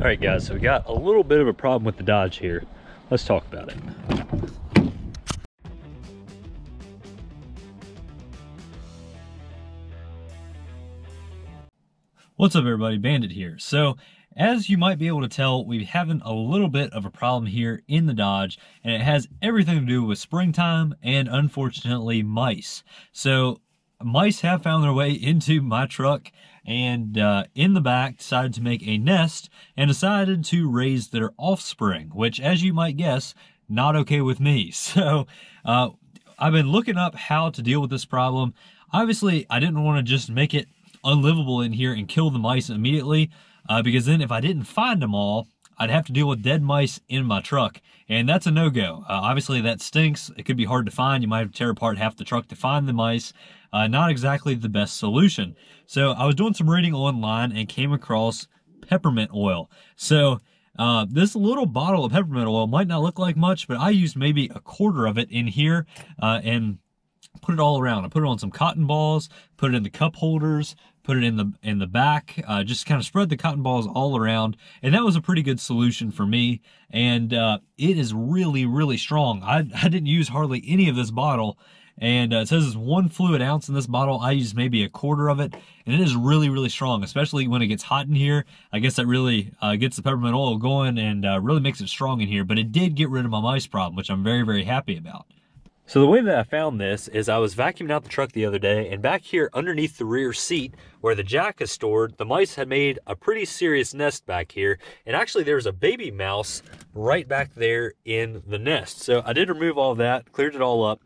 All right, guys, so we got a little bit of a problem with the Dodge here. Let's talk about it. What's up everybody, Bandit here. So as you might be able to tell, we're having a little bit of a problem here in the Dodge, and it has everything to do with springtime and unfortunately mice. So mice have found their way into my truck and uh, in the back decided to make a nest and decided to raise their offspring, which as you might guess, not okay with me. So uh, I've been looking up how to deal with this problem. Obviously, I didn't want to just make it unlivable in here and kill the mice immediately uh, because then if I didn't find them all, I'd have to deal with dead mice in my truck, and that's a no-go. Uh, obviously, that stinks. It could be hard to find. You might have to tear apart half the truck to find the mice. Uh, not exactly the best solution. So I was doing some reading online and came across peppermint oil. So uh, this little bottle of peppermint oil might not look like much, but I used maybe a quarter of it in here, uh, and put it all around. I put it on some cotton balls, put it in the cup holders, put it in the in the back, uh, just kind of spread the cotton balls all around, and that was a pretty good solution for me. And uh, it is really really strong. I I didn't use hardly any of this bottle, and uh, it says it's one fluid ounce in this bottle. I used maybe a quarter of it, and it is really really strong, especially when it gets hot in here. I guess that really uh, gets the peppermint oil going and uh, really makes it strong in here. But it did get rid of my mice problem, which I'm very very happy about. So the way that I found this is I was vacuuming out the truck the other day and back here underneath the rear seat where the jack is stored, the mice had made a pretty serious nest back here. And actually there's a baby mouse right back there in the nest. So I did remove all that, cleared it all up,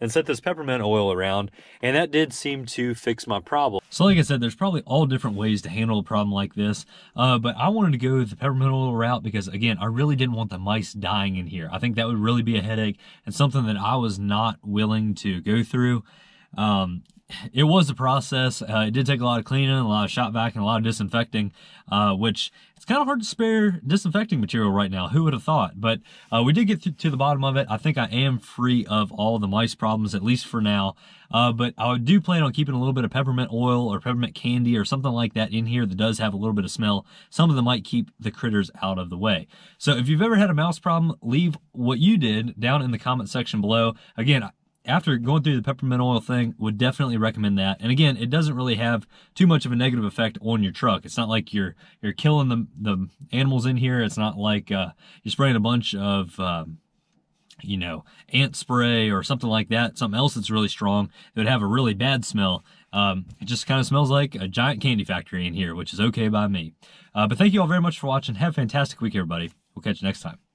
and set this peppermint oil around, and that did seem to fix my problem. So like I said, there's probably all different ways to handle a problem like this, uh, but I wanted to go the peppermint oil route because, again, I really didn't want the mice dying in here. I think that would really be a headache and something that I was not willing to go through. Um, it was a process. Uh, it did take a lot of cleaning, a lot of shop vac, and a lot of disinfecting, uh, which it's kind of hard to spare disinfecting material right now. Who would have thought? But uh, we did get to, to, the bottom of it. I think I am free of all the mice problems, at least for now. Uh, but I do plan on keeping a little bit of peppermint oil or peppermint candy or something like that in here that does have a little bit of smell. Some of them might keep the critters out of the way. So if you've ever had a mouse problem, leave what you did down in the comment section below. Again, after going through the peppermint oil thing, would definitely recommend that. And again, it doesn't really have too much of a negative effect on your truck. It's not like you're you're killing the the animals in here. It's not like uh, you're spraying a bunch of um, you know ant spray or something like that. Something else that's really strong that would have a really bad smell. Um, it just kind of smells like a giant candy factory in here, which is okay by me. Uh, but thank you all very much for watching. Have a fantastic week, everybody. We'll catch you next time.